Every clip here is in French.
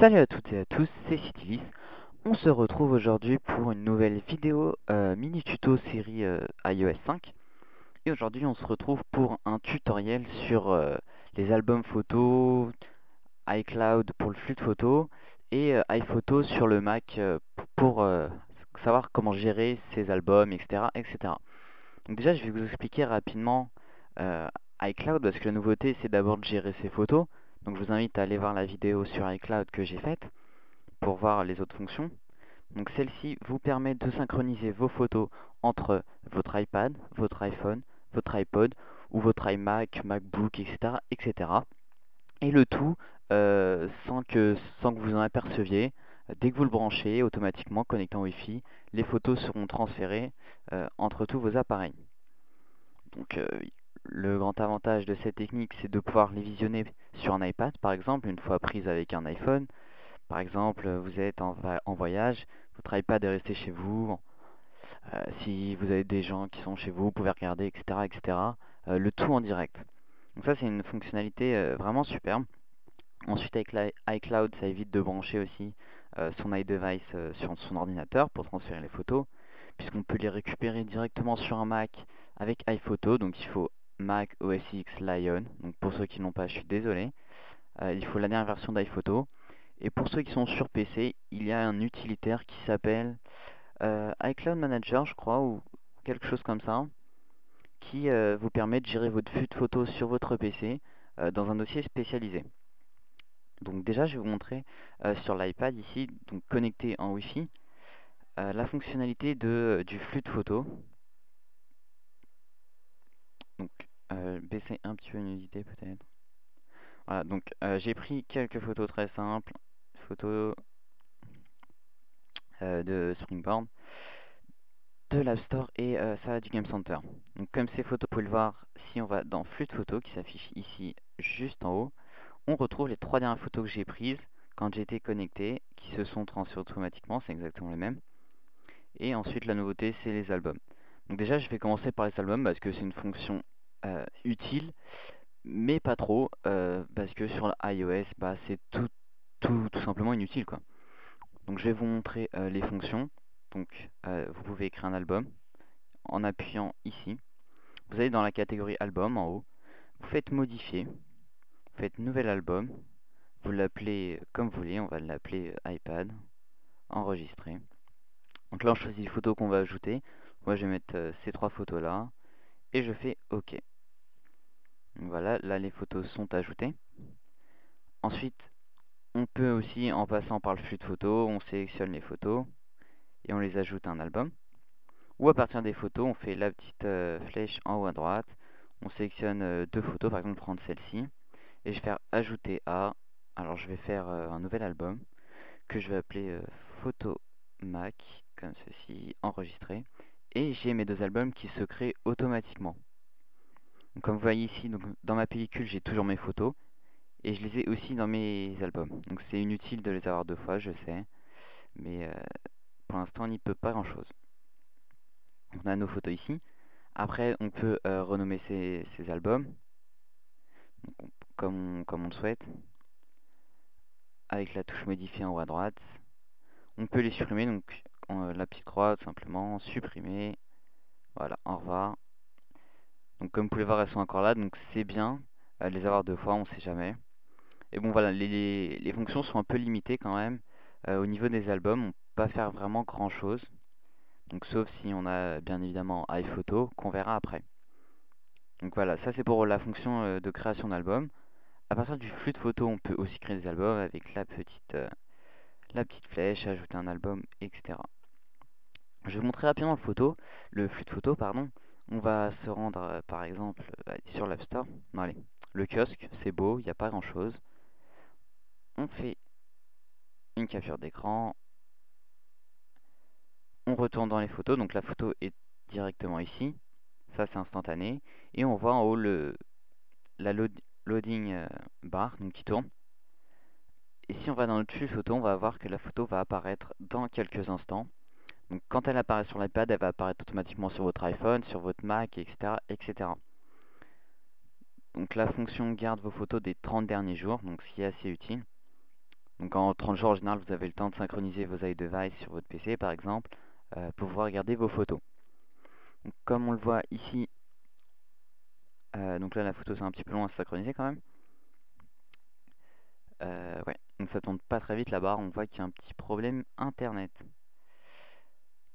Salut à toutes et à tous, c'est Citylis. On se retrouve aujourd'hui pour une nouvelle vidéo euh, mini tuto série euh, iOS 5. Et aujourd'hui on se retrouve pour un tutoriel sur euh, les albums photos, iCloud pour le flux de photos et iPhoto sur le Mac pour savoir comment gérer ces albums, etc. etc. Donc déjà je vais vous expliquer rapidement iCloud parce que la nouveauté c'est d'abord de gérer ses photos. Donc je vous invite à aller voir la vidéo sur iCloud que j'ai faite pour voir les autres fonctions. Donc celle-ci vous permet de synchroniser vos photos entre votre iPad, votre iPhone, votre iPod ou votre iMac, MacBook, etc. etc. Et le tout euh, sans, que, sans que vous en aperceviez. Dès que vous le branchez, automatiquement connectant Wi-Fi, les photos seront transférées euh, entre tous vos appareils. Donc euh, le grand avantage de cette technique, c'est de pouvoir les visionner sur un iPad, par exemple, une fois prise avec un iPhone. Par exemple, vous êtes en, voyage, votre iPad est resté chez vous. Euh, si vous avez des gens qui sont chez vous, vous pouvez regarder, etc. etc. Euh, le tout en direct. Donc ça, c'est une fonctionnalité euh, vraiment superbe. Ensuite, avec iCloud, ça évite de brancher aussi son iDevice sur son ordinateur pour transférer les photos, puisqu'on peut les récupérer directement sur un Mac avec iPhoto. Donc il faut Mac OS X Lion. Donc pour ceux qui n'ont pas, je suis désolé. Euh, il faut la dernière version d'iPhoto. Et pour ceux qui sont sur PC, il y a un utilitaire qui s'appelle euh, iCloud Manager, je crois, ou quelque chose comme ça, qui euh, vous permet de gérer votre flux de photos sur votre PC dans un dossier spécialisé. Donc déjà, je vais vous montrer sur l'iPad ici, donc connecté en Wi-Fi, la fonctionnalité de, du flux de photos. Euh, baisser un petit peu idée peut-être. Voilà, donc euh, j'ai pris quelques photos très simples. Photos euh, de Springboard, de l'App Store et ça du Game Center. Donc comme ces photos, vous pouvez le voir, si on va dans flux de photos qui s'affiche ici juste en haut, on retrouve les trois dernières photos que j'ai prises quand j'étais connecté, qui se sont transférées automatiquement, c'est exactement les mêmes. Et ensuite la nouveauté c'est les albums. Donc déjà je vais commencer par les albums parce que c'est une fonction euh, utile, mais pas trop, euh, parce que sur iOS, bah, c'est tout, tout, tout, simplement inutile. quoi. Donc je vais vous montrer euh, les fonctions. Donc vous pouvez écrire un album en appuyant ici. Vous allez dans la catégorie album en haut. Vous faites modifier. Vous faites nouvel album. Vous l'appelez comme vous voulez. On va l'appeler iPad. Enregistrer. Donc là on choisit les photos qu'on va ajouter. Moi je vais mettre ces trois photos là. Et je fais OK. Voilà, là les photos sont ajoutées. Ensuite, on peut aussi, en passant par le flux de photos, on sélectionne les photos et on les ajoute à un album. Ou à partir des photos, on fait la petite euh, flèche en haut à droite. On sélectionne euh, deux photos, par exemple prendre celle-ci. Et je vais faire ajouter à. Alors je vais faire euh, un nouvel album que je vais appeler photo Mac, comme ceci, enregistré. Et j'ai mes deux albums qui se créent automatiquement comme vous voyez ici, dans ma pellicule, j'ai toujours mes photos. Et je les ai aussi dans mes albums. Donc c'est inutile de les avoir deux fois, je sais. Mais euh, pour l'instant, on n'y peut pas grand-chose. On a nos photos ici. Après, on peut euh, renommer ces, albums. comme, on, le souhaite. Avec la touche modifier en haut à droite. On peut les supprimer, donc la petite croix, tout simplement, supprimer. Voilà, au revoir. Donc comme vous pouvez voir, elles sont encore là, donc c'est bien. Euh, les avoir deux fois, on sait jamais. Et bon voilà, les, fonctions sont un peu limitées quand même. Euh, au niveau des albums, on peut pas faire vraiment grand chose. Donc sauf si on a bien évidemment iPhoto, qu'on verra après. Donc voilà, ça c'est pour la fonction euh, de création d'album. À partir du flux de photos, on peut aussi créer des albums avec la petite, la petite flèche, ajouter un album, etc. Je vais vous montrer rapidement le, photo, le flux de photos. pardon on va se rendre euh, par exemple euh, sur l'App Store. Le kiosque, c'est beau, il n'y a pas grand chose. On fait une capture d'écran. On retourne dans les photos, donc la photo est directement ici. Ça c'est instantané. Et on voit en haut la loading euh, bar donc qui tourne. Et si on va dans le flux photo, on va voir que la photo va apparaître dans quelques instants. Donc quand elle apparaît sur l'iPad, elle va apparaître automatiquement sur votre iPhone, sur votre Mac, etc. etc. Donc la fonction garde vos photos des 30 derniers jours, donc ce qui est assez utile. Donc en 30 jours en général, vous avez le temps de synchroniser vos iDevice sur votre PC par exemple, euh, pour pouvoir regarder vos photos. Comme on le voit ici, euh, donc là la photo c'est un petit peu long à synchroniser quand même. Euh, ouais, donc ça tourne pas très vite là-bas, on voit qu'il y a un petit problème internet.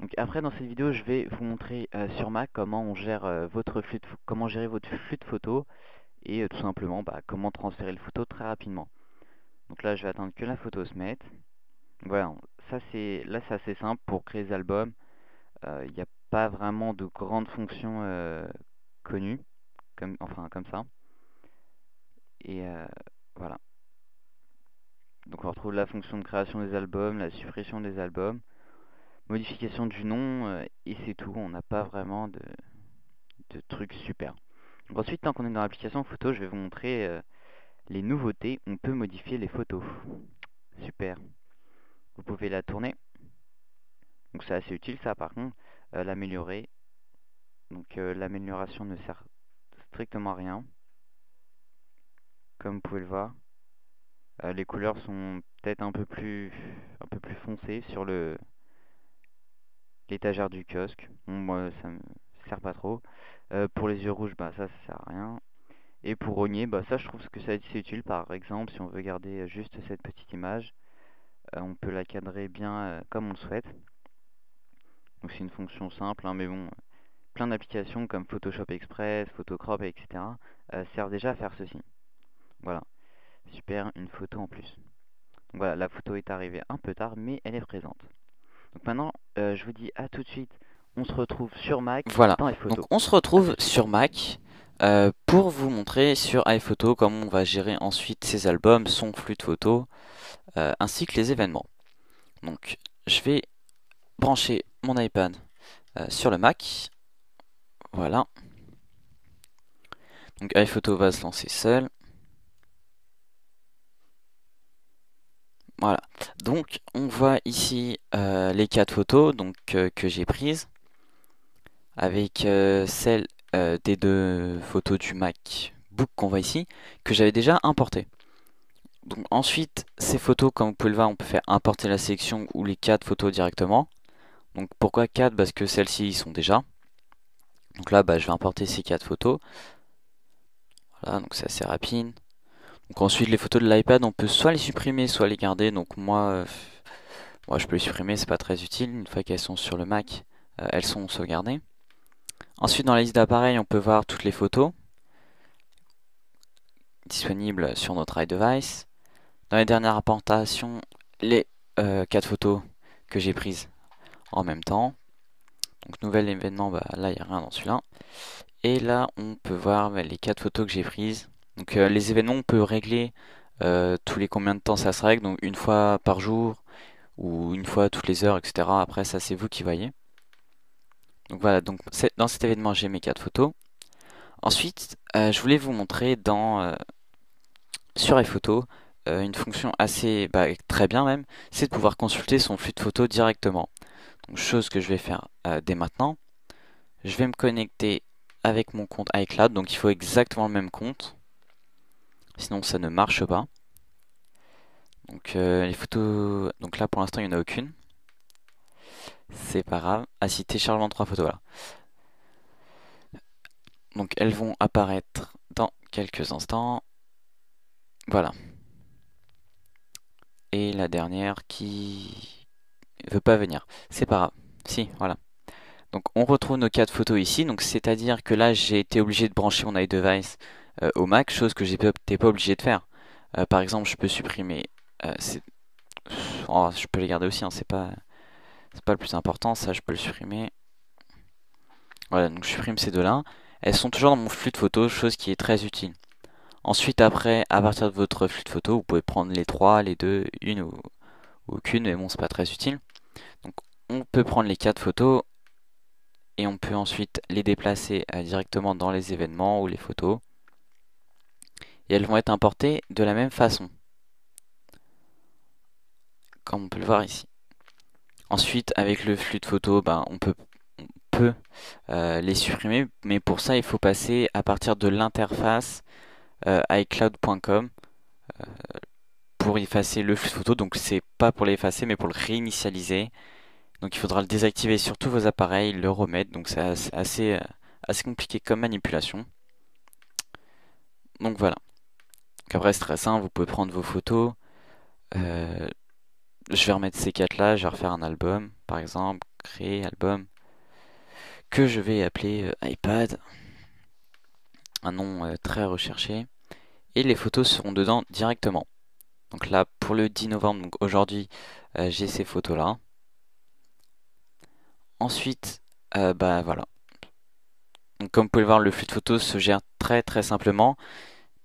Donc après dans cette vidéo je vais vous montrer sur Mac comment on gère votre flux comment gérer votre flux de photos et tout simplement bah, comment transférer les photos très rapidement. Donc là, je vais attendre que la photo se mette. Voilà, ça c'est là c'est assez simple pour créer des albums. Euh, il n'y a pas vraiment de grandes fonctions euh, connues, comme, enfin comme ça. Et euh, voilà. Donc on retrouve la fonction de création des albums, la suppression des albums, modification du nom, et c'est tout. On n'a pas vraiment de, trucs super. ensuite, tant qu'on est dans l'application photo, je vais vous montrer les nouveautés, on peut modifier les photos. Super. Vous pouvez la tourner. Donc c'est assez utile ça par contre. Euh, l'améliorer. Donc euh, l'amélioration ne sert strictement à rien. Comme vous pouvez le voir. Euh, les couleurs sont peut-être un peu plus un peu plus foncées sur le l'étagère du kiosque. moi ça me sert pas trop. pour les yeux rouges, bah ça, ça sert à rien. Et pour rogner, bah ça je trouve que c'est utile. Par exemple, si on veut garder juste cette petite image, euh, on peut la cadrer bien euh, comme on le souhaite. Donc c'est une fonction simple, hein, mais bon, plein d'applications comme Photoshop Express, Photocrop, etc. Euh, servent déjà à faire ceci. Voilà, super, une photo en plus. Voilà, la photo est arrivée un peu tard, mais elle est présente. Donc maintenant, je vous dis à tout de suite. On se retrouve sur Mac voilà. dans. Donc on se retrouve sur Mac euh, pour vous montrer sur iPhoto comment on va gérer ensuite ses albums, son flux de photos, euh, ainsi que les événements. Donc je vais brancher mon iPad euh, sur le Mac. Voilà. Donc iPhoto va se lancer seul. Voilà. Donc on voit ici les quatre photos donc, que j'ai prises avec celle euh, des deux photos du MacBook qu'on voit ici, que j'avais déjà importé. Donc ensuite, ces photos, comme vous pouvez le voir, on peut faire importer la sélection ou les quatre photos directement. Donc pourquoi 4 Parce que celles-ci y sont déjà. Donc là, bah, je vais importer ces quatre photos. Voilà, donc c'est assez rapide. Donc ensuite, les photos de l'iPad, on peut soit les supprimer, soit les garder. Donc moi, euh, je peux les supprimer, c'est pas très utile. Une fois qu'elles sont sur le Mac, euh, elles sont sauvegardées. Ensuite, dans la liste d'appareils, on peut voir toutes les photos disponibles sur notre iDevice. Dans les dernières importations, les euh, 4 photos que j'ai prises en même temps. Donc nouvel événement, bah, là il n'y a rien dans celui-là. Et là on peut voir bah, les 4 photos que j'ai prises. Donc euh, les événements on peut régler euh, tous les combien de temps ça se règle, donc une fois par jour ou une fois toutes les heures, etc. Après ça c'est vous qui voyez. Donc voilà, donc dans cet événement, j'ai mes quatre photos. Ensuite, euh, je voulais vous montrer dans sur iPhoto une fonction assez bah, très bien même, c'est de pouvoir consulter son flux de photos directement. Donc chose que je vais faire dès maintenant. Je vais me connecter avec mon compte iCloud, donc il faut exactement le même compte. Sinon ça ne marche pas. Donc les photos, donc là pour l'instant il n'y en a aucune. C'est pas grave. Ah si, téléchargement 3 photos, voilà. Donc elles vont apparaître dans quelques instants. Voilà. Et la dernière qui veut pas venir. C'est pas grave. Si, voilà. Donc on retrouve nos quatre photos ici. Donc c'est-à-dire que là j'ai été obligé de brancher mon iDevice euh, au Mac, chose que j'étais pas obligé de faire. Euh, par exemple, je peux supprimer. Euh, oh, je peux les garder aussi, hein, c'est pas c'est pas le plus important, ça je peux le supprimer. Voilà, donc je supprime ces deux-là. Elles sont toujours dans mon flux de photos, chose qui est très utile. Ensuite, après, à partir de votre flux de photos, vous pouvez prendre les trois, les deux, une ou, aucune, mais bon, c'est pas très utile. Donc, on peut prendre les quatre photos et on peut ensuite les déplacer directement dans les événements ou les photos. Et elles vont être importées de la même façon. Comme on peut le voir ici. Ensuite, avec le flux de photos, ben, on peut, euh, les supprimer, mais pour ça, il faut passer à partir de l'interface euh, iCloud.com euh, pour effacer le flux de photo. Donc c'est pas pour l'effacer, mais pour le réinitialiser. Donc il faudra le désactiver sur tous vos appareils, le remettre. Donc c'est assez, compliqué comme manipulation. Donc voilà. Donc après c'est très simple, vous pouvez prendre vos photos. Euh, je vais remettre ces quatre là, je vais refaire un album par exemple, créer album que je vais appeler euh, iPad. Un nom très recherché. Et les photos seront dedans directement. Donc là, pour le 10 novembre, aujourd'hui, j'ai ces photos là. Ensuite, euh, bah voilà. comme vous pouvez le voir, le flux de photos se gère très très simplement.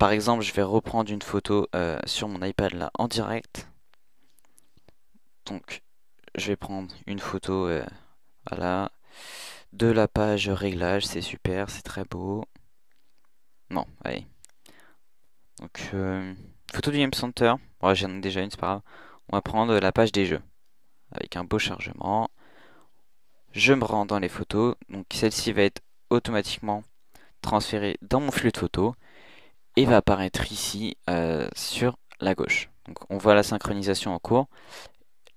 Par exemple, je vais reprendre une photo euh, sur mon iPad là en direct. Donc, je vais prendre une photo, euh, de la page réglage, c'est super, c'est très beau. Non, allez. Donc, photo du Game Center. Bon, j'en ai déjà une, c'est pas grave. On va prendre la page des jeux avec un beau chargement je me rends dans les photos. Donc celle-ci va être automatiquement transférée dans mon flux de photos et va apparaître ici euh, sur la gauche. Donc on voit la synchronisation en cours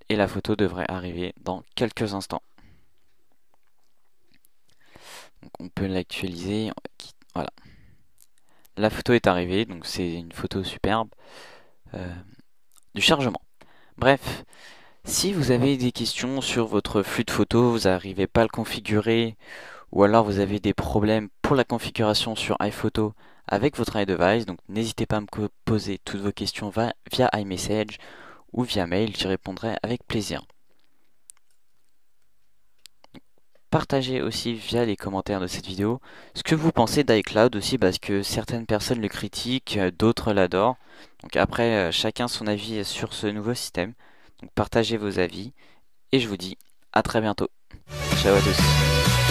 et la photo devrait arriver dans quelques instants. On peut l'actualiser. Voilà. La photo est arrivée, donc c'est une photo superbe euh, du chargement. Bref, si vous avez des questions sur votre flux de photos, vous n'arrivez pas à le configurer, ou alors vous avez des problèmes pour la configuration sur iPhoto avec votre iDevice, donc n'hésitez pas à me poser toutes vos questions via iMessage ou via mail, j'y répondrai avec plaisir. Partagez aussi via les commentaires de cette vidéo ce que vous pensez d'iCloud aussi parce que certaines personnes le critiquent, d'autres l'adorent. Donc après, euh, chacun son avis sur ce nouveau système partagez vos avis et je vous dis à très bientôt. Ciao à tous.